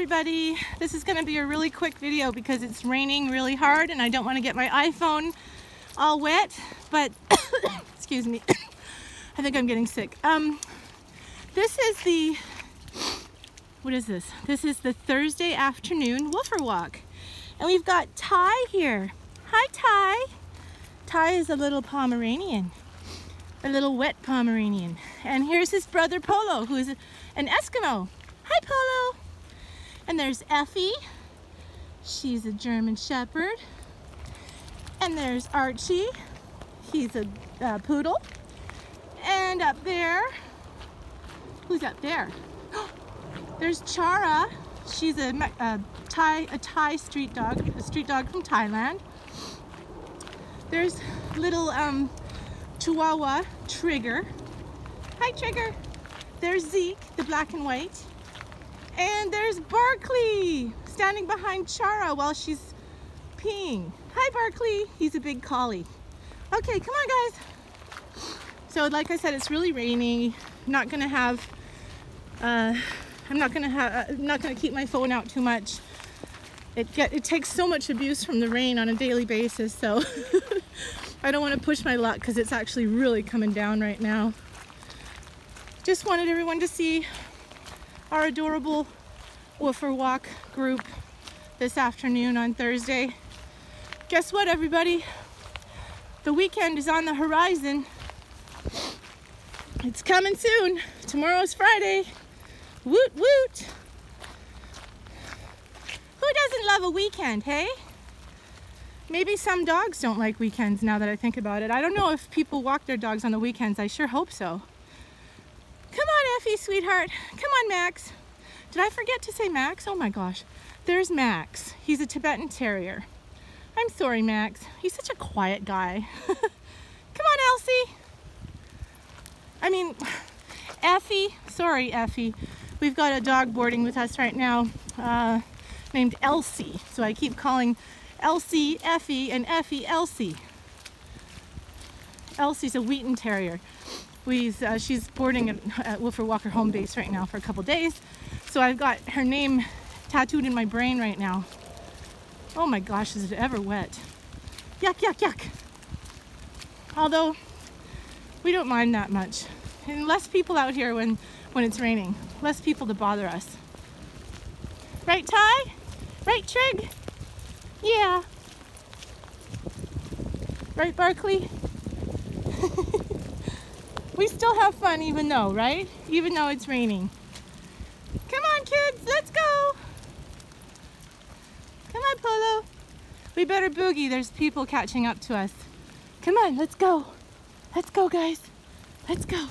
everybody. This is gonna be a really quick video because it's raining really hard and I don't wanna get my iPhone all wet, but excuse me, I think I'm getting sick. Um, this is the, what is this? This is the Thursday afternoon woofer walk. And we've got Ty here. Hi Ty. Ty is a little Pomeranian, a little wet Pomeranian. And here's his brother Polo, who is an Eskimo. Hi Polo. And there's Effi. She's a German Shepherd. And there's Archie. He's a poodle. And up there, who's up there? There's Chara. She's a, a Thai a Thai street dog, a street dog from Thailand. There's little um, Chihuahua Trigger. Hi Trigger. There's Zeke, the black and white. And there's Barkley standing behind Chara while she's peeing. Hi, Barkley. He's a big collie. Okay, come on, guys. So, like I said, it's really rainy. I'm not gonna have. Uh, I'm not gonna have. I'm not gonna keep my phone out too much. It get. It takes so much abuse from the rain on a daily basis. So, I don't want to push my luck because it's actually really coming down right now. Just wanted everyone to see our adorable woofer walk group this afternoon on Thursday. Guess what, everybody? The weekend is on the horizon. It's coming soon. Tomorrow's Friday. Woot woot. Who doesn't love a weekend, hey? Maybe some dogs don't like weekends now that I think about it. I don't know if people walk their dogs on the weekends. I sure hope so. Come on, Effi, sweetheart. Come on, Max. Did I forget to say Max? Oh my gosh. There's Max. He's a Tibetan Terrier. I'm sorry, Max. He's such a quiet guy. Come on, Elsie. I mean, Effi. Sorry, Effi. We've got a dog boarding with us right now uh, named Elsie. So I keep calling Elsie Effi and Effi Elsie. Elsie's a Wheaten Terrier. Uh, she's boarding at, at Walker home base right now for a couple days. So I've got her name tattooed in my brain right now. Oh my gosh, is it ever wet? Yuck, yuck, yuck. Although, we don't mind that much. And less people out here when, when it's raining. Less people to bother us. Right, Ty? Right, Trig? Yeah. Right, Barkley? we still have fun even though, right? Even though it's raining. Come on, kids, let's go. Come on, Polo. We better boogie. There's people catching up to us. Come on, let's go. Let's go, guys. Let's go.